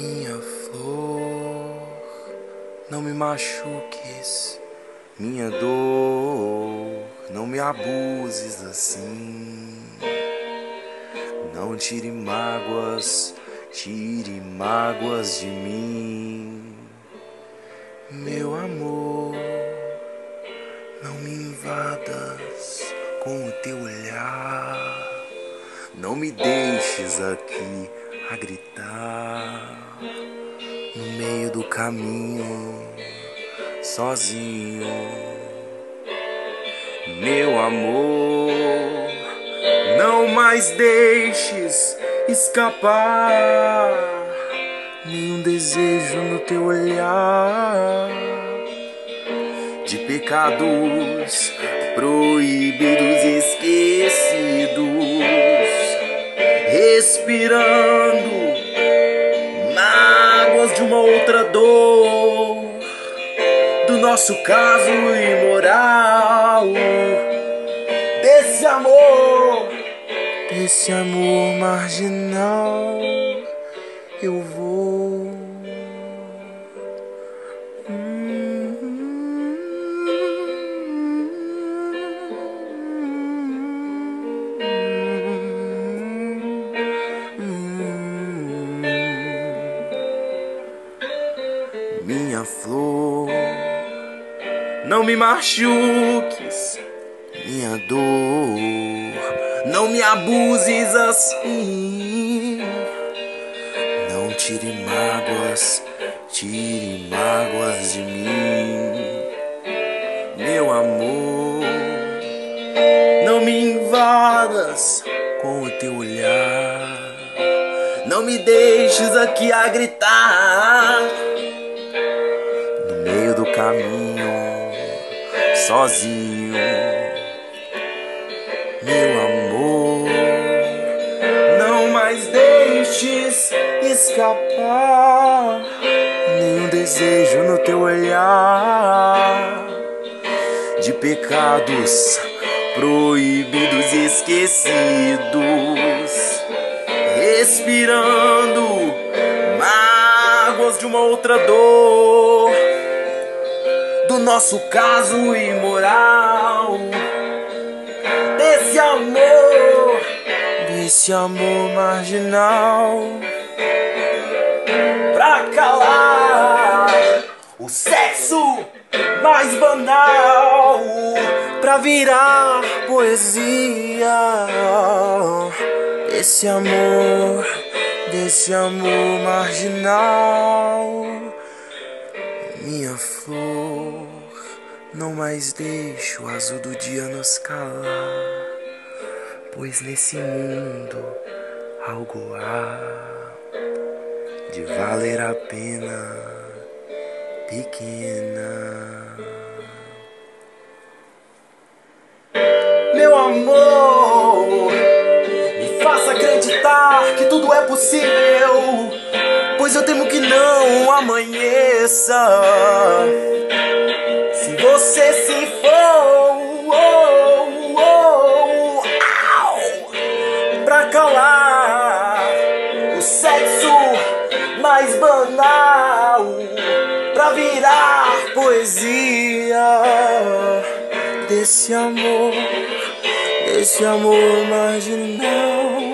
Minha flor, não me machuques, minha dor, não me abuses assim. Não tire mágoas, tire mágoas de mim, meu amor. Não me invadas com o teu olhar, não me deixes aqui a gritar no meio do caminho, sozinho. Meu amor, não mais deixes escapar nenhum desejo no teu olhar de pecados proibidos, esquecidos respirando uma outra dor do nosso caso imoral. Desse amor desse amor marginal eu vou minha flor. Não me machuques, minha dor. Não me abuses assim. Não tire mágoas, tire mágoas de mim, meu amor. Não me invadas com o teu olhar. Não me deixes aqui a gritar caminho, sozinho. Meu amor, não mais deixes escapar nenhum desejo no teu olhar de pecados proibidos e esquecidos, respirando mágoas de uma outra dor nosso caso imoral, desse amor, desse amor marginal, pra calar o sexo mais banal, pra virar poesia, desse amor, desse amor marginal. Minha flor, não mais deixe o azul do dia nos calar, pois nesse mundo algo há de valer a pena, pequena. Meu amor, me faça acreditar que tudo é possível, pois eu temo que não amanheça. Você se for, pra calar o sexo mais banal, pra virar poesia desse amor, desse amor marginal.